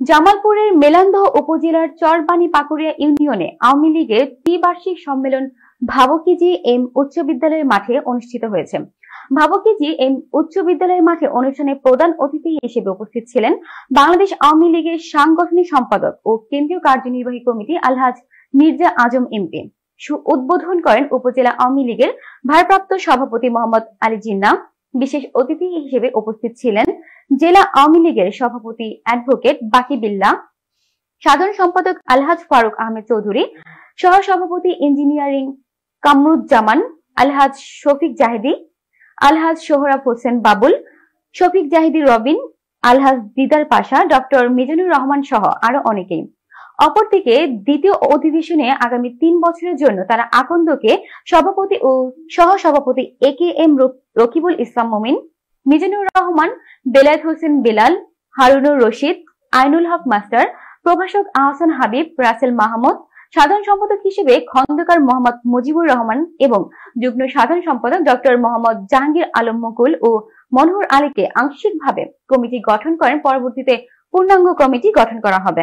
জামালপুরের মেলান্দহ উপজেলার চরবানি পাকুড়িয়া ইউনিয়নে আওয়ামী লীগের ত্রিবার্ষিক সম্মেলন ভাবকিজি এম উচ্চ বিদ্যালয়ের মাঠে অনুষ্ঠিত হয়েছে। ভাবকিজি এম উচ্চ বিদ্যালয়ের মাঠে অনুষ্ঠানে প্রধান অতিথি হিসেবে উপস্থিত ছিলেন বাংলাদেশ আওয়ামী লীগের সাংগঠনিক সম্পাদক ও কেন্দ্রীয় কার্যনির্বাহী কমিটি আলহাজ মির্জা আজম এমপি। উদ্বোধন করেন উপজেলা আওয়ামী লীগের ভারপ্রাপ্ত সভাপতি মোহাম্মদ আলী জিন্না বিশেষ অতিথি হিসেবে উপস্থিত ছিলেন জেলা আওয়ামী লীগের সভাপতি অ্যাডভোকেট বাকি বিল্লা, সাধারণ সম্পাদক আলহাজ ফারুক আহমেদ চৌধুরী সহ সভাপতি ইঞ্জিনিয়ারিং কামরুজ্জামান, আলহাজ শফিক জাহেদি, আলহাজ সোহরাব হোসেন বাবুল, শফিক জাহিদি রবিন, আলহাজ দিদার পাশা, ডক্টর মিজানুর রহমান সহ আরও অনেকেই। অপরদিকে দ্বিতীয় অধিবেশনে আগামী তিন বছরের জন্য তারা আকন্দকে সভাপতি ও সহ সভাপতি এ K M Rakibul Islam Momin Mizanur Rahman, Belayet Hossain Belal, Harunur Rashid, Ainul Haque master, প্রভাষক আহসান হাবিব, রাসেল মাহমুদ, সাধারণ সম্পাদক হিসেবে খন্দকার মোহাম্মদ মুজিবুর রহমান এবং যুগ্ম সাধারণ সম্পাদক ডক্টর মোহাম্মদ জাহাঙ্গীর আলম মুকুল ও মনোহর আলীকে আংশিকভাবে কমিটি গঠন করেন। পরবর্তীতে পূর্ণাঙ্গ কমিটি গঠন করা হবে।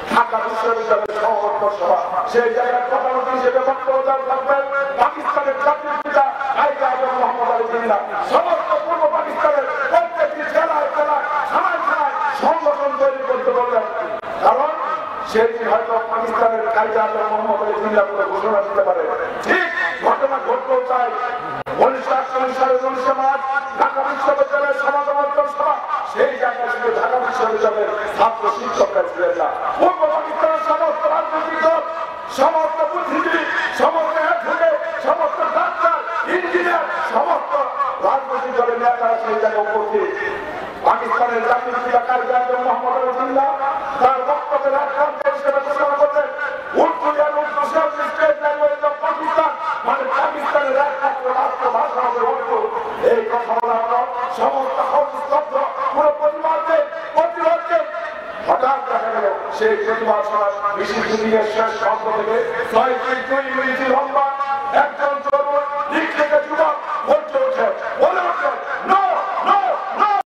ঢাকা বিশ্ববিদ্যালয়ের সমাবর্তন সভা। সেই জায়গায় প্রধানমন্ত্রী হিসেবে বক্তব্য থাকবেন পাকিস্তানের জাতির পিতা আইজা আজম মোহাম্মদ আলী জিন্না। সমস্ত পূর্ব পাকিস্তানের প্রত্যেকটি জেলায় জেলায়, থানায় থানায় সংগঠন তৈরি করতে বললেন কারণ সেই হয়তো পাকিস্তানের কাইজা আজম মোহাম্মদ আলী জিন্না করে ঘোষণা দিতে পারে। ঠিক ঘটনা ঘটতেও চাই। উনিশশো আটচল্লিশ সালের উনিশে মার্চ ঢাকা বিশ্ববিদ্যালয়ের সমাগমর্তন সভা। সেই জায়গায় শুধু ঢাকা বিশ্ববিদ্যালয়ের ছাত্র শিক্ষকরা ছিলেন না পূর্ব পাকিস্তানের সমস্ত রাজনৈতিক দল সমস্ত বুদ্ধিজীবী, সমস্ত অ্যাডভোকেট, সমস্ত ডাক্তার, ইঞ্জিনিয়ার, সমস্ত রাজনৈতিক দলের নেতারা সেই জায়গায় উপস্থিত। পাকিস্তানের জাতীয় মোহাম্মদ আলী জিন্না তার বক্তব্যে রাষ্ট্রান্ত হিসেবে ঘোষণা করলেন উর্দু আর Urdu state language of Pakistan মানে পাকিস্তানের একমাত্র রাষ্ট্রভাষা হবে উর্দু এই কথা বলার পর সমস্ত স্তব্ধ পুরো পরিবারকে প্রতিবাদকে গেল সেই প্রতিবাদ সভায় দুনিয়ার শেষ প্রান্ত থেকে ছয় ছয় দুই মিনিট